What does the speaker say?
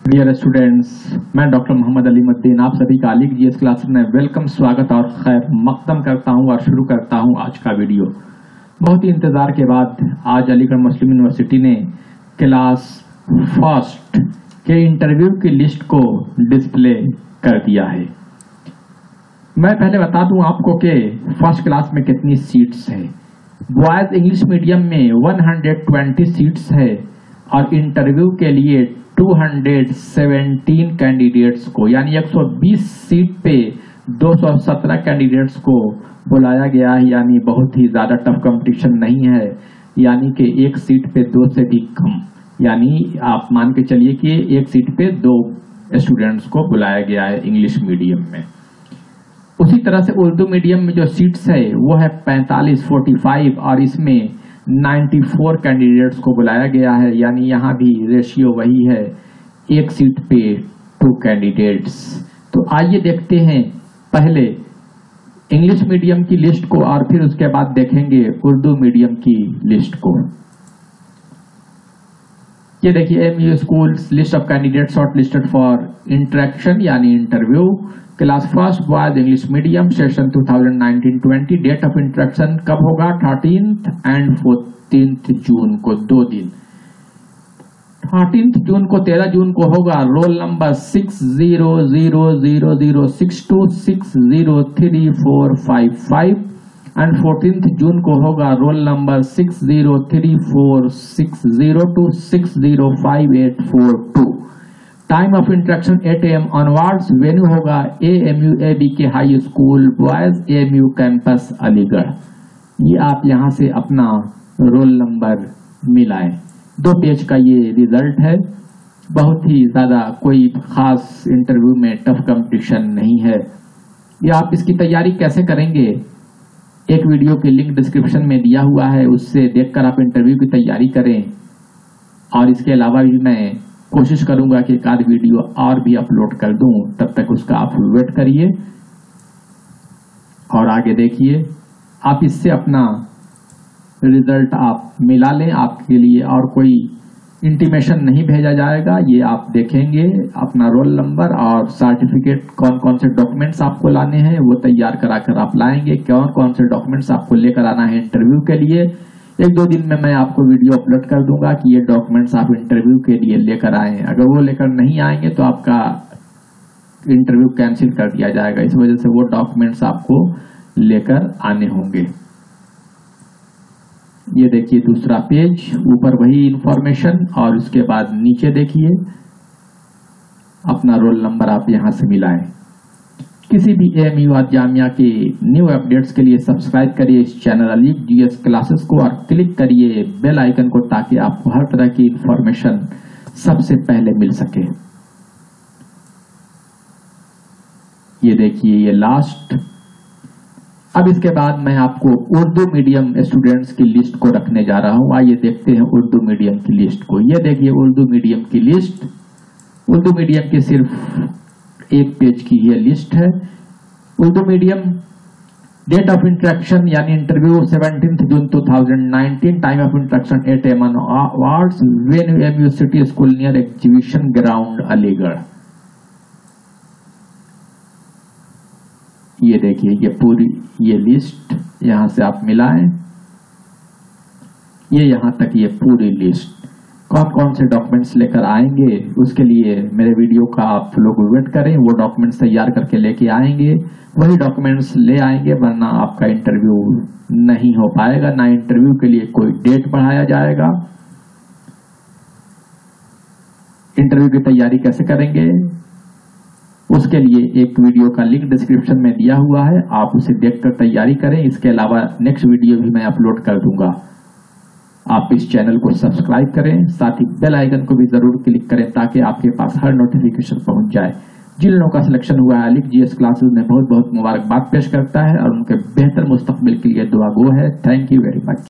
Dear students मैं doctor Mohammad Ali Maidan आप सभी का अलीग जीएस क्लास में वेलकम स्वागत और खैर मकदम करता हूँ और शुरू करता हूँ आज का वीडियो बहुत ही इंतज़ार के बाद आज अलीगढ़ मुस्लिम यूनिवर्सिटी ने क्लास फ़र्स्ट के इंटरव्यू की लिस्ट को डिस्प्ले कर दिया है. मैं पहले बता दूँ आपको कि फ़र्स्ट क्लास में कितनी सीट्स है. बॉयज़ इंग्लिश मीडियम में 120 सीट्स है और इंटरव्यू के लिए 217 कैंडिडेट्स को, यानी 120 सीट पे 217 कैंडिडेट्स को बुलाया गया है, यानी बहुत ही ज़्यादा टफ कंपटीशन नहीं है, यानी कि एक सीट पे दो से भी कम। यानी आप मान के चलिए कि एक सीट पे दो स्टूडेंट्स को बुलाया गया है इंग्लिश मीडियम में। उसी तरह से उर्दू मीडियम में जो सीट्स है, वो है 45 45 और इसमें 94 कैंडिडेट्स को बुलाया गया है, यानी यहाँ भी रेशियो वही है, एक सीट पे टू कैंडिडेट्स तो आइए देखते हैं, पहले इंग्लिश मीडियम की लिस्ट को और फिर उसके बाद देखेंगे उर्दू मीडियम की लिस्ट को। ये देखिए M U school list of candidate short listed for interaction यानी interview class first boys English medium session 2019-20 date of interaction कब होगा? थर्टीन एंड फोर्टीन जून को, दो दिन। थर्टीन जून को, तेरह जून को होगा roll number six zero zero zero zero six two six zero three four five five and fourteen जून को होगा roll number six zero three four six zero two six zero five eight four two time of interaction eight AM onwards venue होगा A M U A B K high school boys M U campus Aligarh ये आप यहाँ से अपना roll number मिलाएँ। दो page का ये result है। बहुत ही ज़्यादा कोई खास इंटरव्यू में टफ कंपटीशन नहीं है। ये आप इसकी तैयारी कैसे करेंगे? एक वीडियो के लिंक डिस्क्रिप्शन में दिया हुआ है, उससे देखकर आप इंटरव्यू की तैयारी करें। और इसके अलावा भी मैं कोशिश करूँगा कि एक आध वीडियो और भी अपलोड कर दूँ। तब तक उसका आप वेट करिए और आगे देखिए। आप इससे अपना रिज़ल्ट आप मिला लें, आपके लिए और कोई इंटीमेशन नहीं भेजा जाएगा, ये आप देखेंगे अपना रोल नंबर और सर्टिफिकेट कौन कौन से डॉक्यूमेंट्स आपको लाने हैं, वो तैयार कराकर आप लाएँगे। कौन कौन से डॉक्यूमेंट्स आपको लेकर आना है इंटरव्यू के लिए, एक दो दिन में मैं आपको वीडियो अपलोड कर दूँगा कि ये डॉक्यूमेंट्स आप इंटरव्यू के लिए लेकर आए अगर वो लेकर नहीं आएँगे तो आपका इंटरव्यू कैंसिल कर दिया जाएगा। इस वजह से वो डॉक्यूमेंट्स आपको लेकर आने होंगे। ये देखिए दूसरा पेज ऊपर वही इंफॉर्मेशन और उसके बाद नीचे देखिए, अपना रोल नंबर आप यहाँ से मिलाएँ। किसी भी एम यू जामिया के न्यू अपडेट्स के लिए सब्सक्राइब करिए इस चैनल अली जीएस क्लासेस को और क्लिक करिए बेल आइकन को ताकि आपको हर तरह की इंफॉर्मेशन सबसे पहले मिल सके। ये देखिए, ये लास्ट अब इसके बाद मैं आपको उर्दू मीडियम स्टूडेंट्स की लिस्ट को रखने जा रहा हूँ। आइए देखते हैं उर्दू मीडियम की लिस्ट को। ये देखिए उर्दू मीडियम की लिस्ट उर्दू मीडियम की सिर्फ़ एक पेज की ये लिस्ट है। Urdu medium date of interaction यानी interview seventeen June 2019 time of interaction eight AM wards venue M U city school near exhibition ground Aligarh ये देखिए, ये पूरी, ये लिस्ट यहाँ से आप मिलाएँ। ये यहाँ तक ये पूरी लिस्ट कौन कौन से डॉक्यूमेंट्स लेकर आएँगे, उसके लिए मेरे वीडियो का आप लोग वेट करें, वो डॉक्यूमेंट्स तैयार करके लेके आएँगे। वही डॉक्यूमेंट्स ले आएँगे, वरना आपका इंटरव्यू नहीं हो पाएगा, ना इंटरव्यू के लिए कोई डेट बढ़ाया जाएगा। इंटरव्यू की तैयारी कैसे करेंगे? उसके लिए एक वीडियो का लिंक डिस्क्रिप्शन में दिया हुआ है। आप उसे देखकर तैयारी करें। इसके अलावा नेक्स्ट वीडियो भी मैं अपलोड कर दूँगा। आप इस चैनल को सब्सक्राइब करें। साथ ही बेल आइकन को भी ज़रूर क्लिक करें ताकि आपके पास हर नोटिफिकेशन पहुँच जाए। जिन लोगों का सिलेक्शन हुआ है अलिक जीएस क्लासेस में बहुत बहुत मुबारकबाद पेश करता है और उनके बेहतर मुस्तकबिल के लिए दुआ गो है। Thank you very much